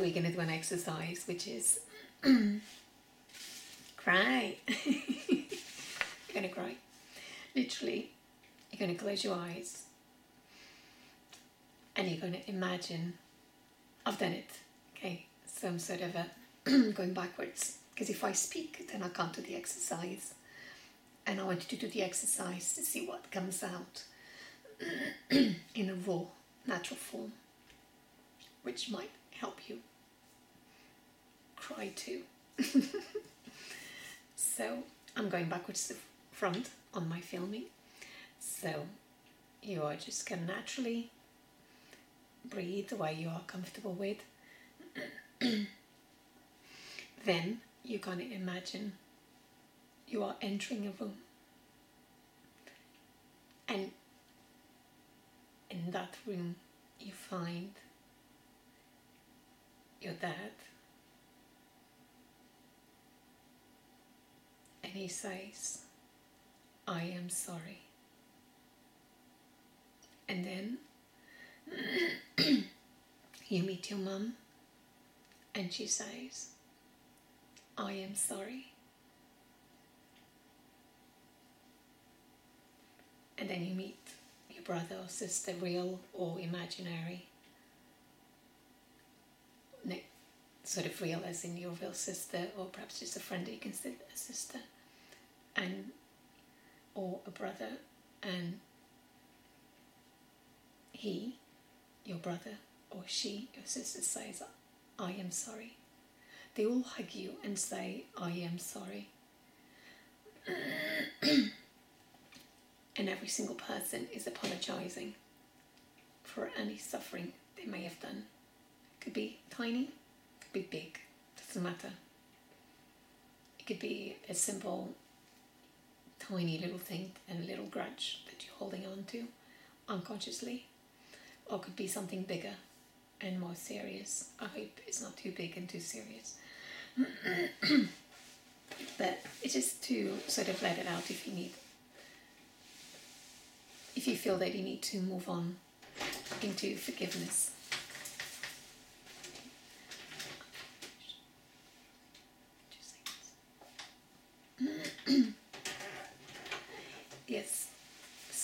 We're going to do an exercise which is cry. you're going to cry. Literally, you're going to close your eyes and you're going to imagine I've done it. Okay, so I'm sort of uh, going backwards because if I speak, then I can't do the exercise. And I want you to do the exercise to see what comes out in a raw, natural form, which might help you cry too. so I'm going backwards to the front on my filming. So you are just to naturally breathe the way you are comfortable with. then going to imagine you are entering a room. And in that room, you find your dad. And he says, I am sorry. And then you meet your mum, and she says, I am sorry. And then you meet your brother or sister, real or imaginary. Sort of realizing your real sister, or perhaps just a friend that you consider a sister, and or a brother, and he, your brother, or she, your sister, says, I am sorry. They all hug you and say, I am sorry. and every single person is apologizing for any suffering they may have done. It could be tiny, be big, doesn't matter. It could be a simple, tiny little thing and a little grudge that you're holding on to unconsciously, or could be something bigger and more serious. I hope it's not too big and too serious. but it's just to sort of let it out if you need if you feel that you need to move on into forgiveness.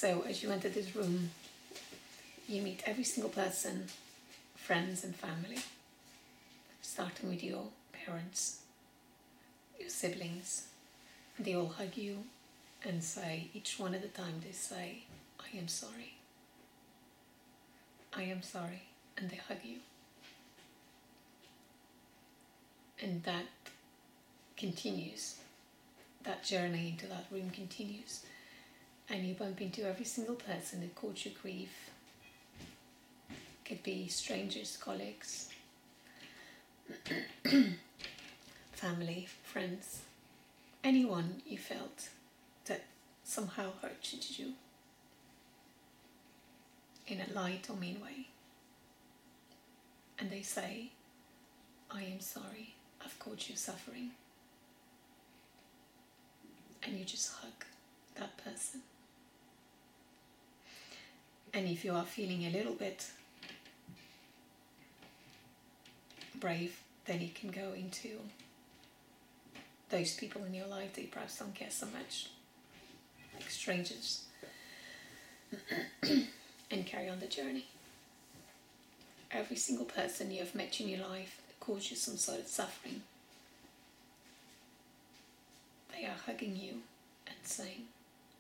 So as you enter this room, you meet every single person, friends and family, starting with your parents, your siblings. They all hug you and say, each one at a time, they say, I am sorry. I am sorry. And they hug you. And that continues. That journey into that room continues. And you bump into every single person that caused you grief. Could be strangers, colleagues, family, friends, anyone you felt that somehow hurt you in a light or mean way. And they say, I am sorry, I've caused you suffering. And you just hug that person. And if you are feeling a little bit brave, then you can go into those people in your life that you perhaps don't care so much, like strangers, and carry on the journey. Every single person you have met in your life caused you some sort of suffering, they are hugging you and saying,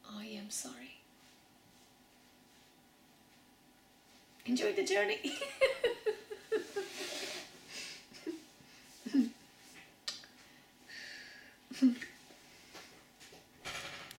I am sorry. Enjoy the journey.